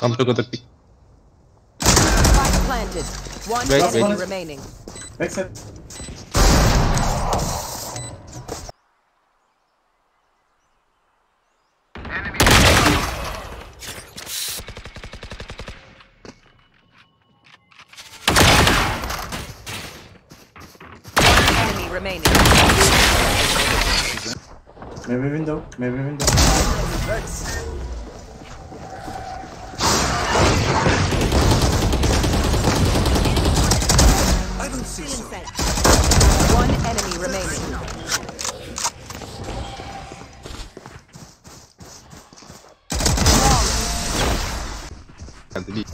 I'm to go the pick. Spike planted. One Wait, enemy wait. remaining. Backside. Enemy remaining. Maybe window. Maybe window. The B.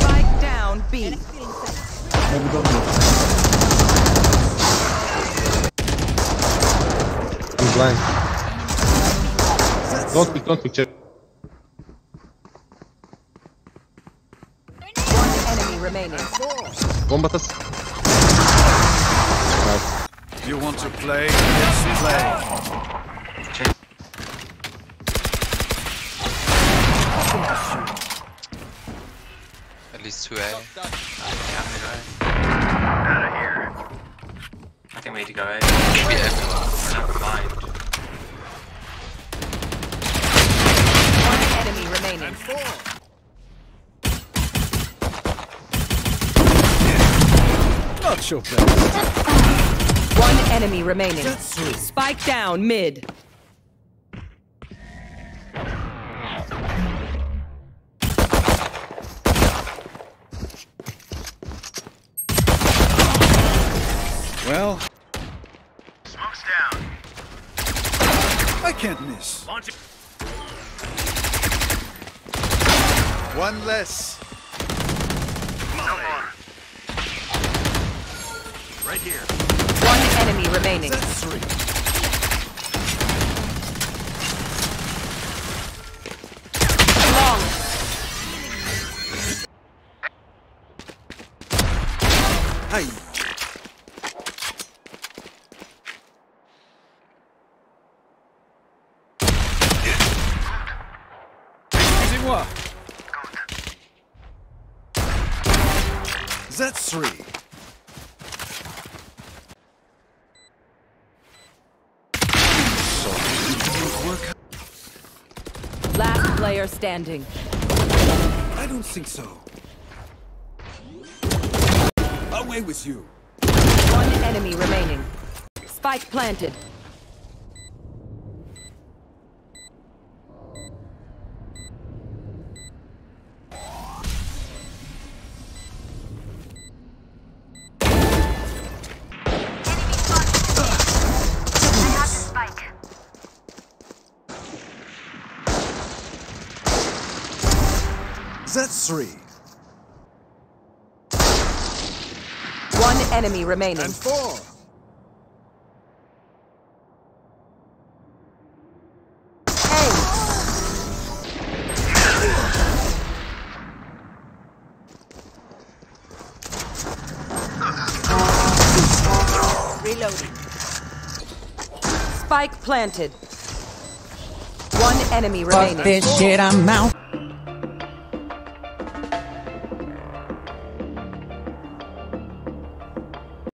Spike down B. Maybe go window. I'm blind. Don't pick, don't pick. Check. One enemy remaining. Bomb at. Nice. You want to play? Let's play. At least two A. Ah, yeah, Out of here. I think we need to go A. maybe F. Never mind. One enemy remaining. Not so bad. One enemy remaining. Spike down mid. Well, Smoke's down. I can't miss. Launch it. One less. No more. Right here. One enemy remaining. That's three. Long. Hey. Excusez-moi. That's three. So, it didn't work. Last player standing. I don't think so. Away with you. One enemy remaining. Spike planted. That's three. One enemy remaining. And four. Hey, reloading. Spike planted. One enemy remaining. Fuck this shit, I'm out.